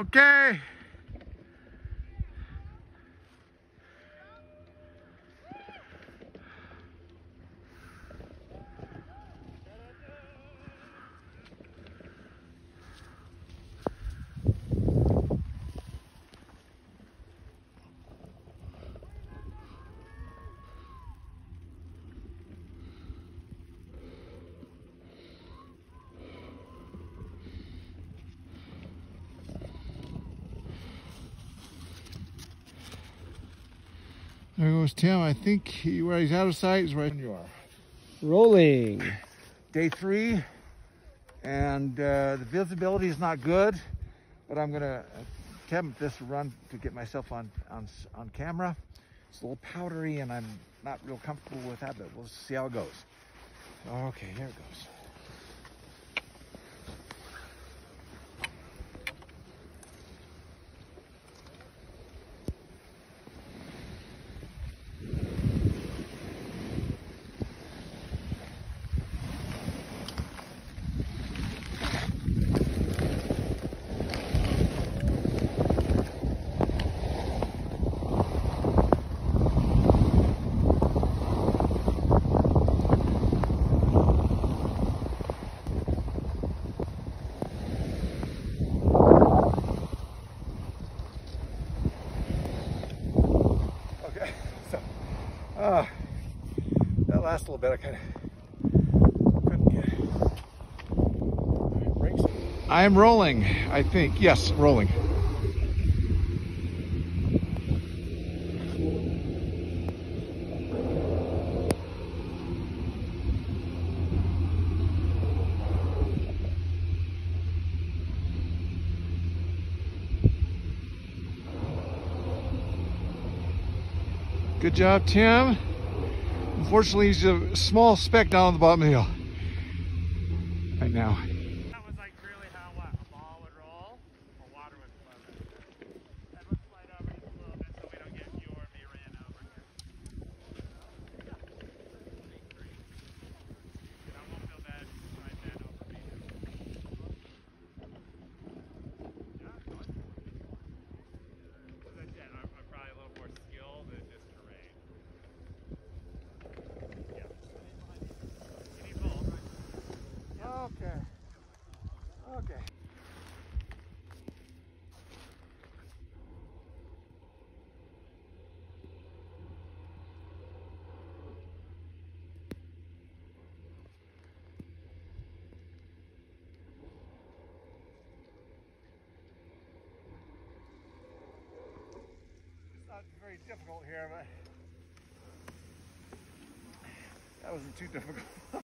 Okay. There goes Tim. I think he, where he's out of sight is right you are. Rolling. Day three, and uh, the visibility is not good, but I'm gonna attempt this run to get myself on, on, on camera. It's a little powdery and I'm not real comfortable with that, but we'll see how it goes. Okay, here it goes. Okay, so uh, that last little bit I kind of couldn't get. Brakes. I am rolling, I think. Yes, rolling. Good job, Tim. Unfortunately, he's a small speck down on the bottom of the hill. Right now. Difficult here, but that wasn't too difficult.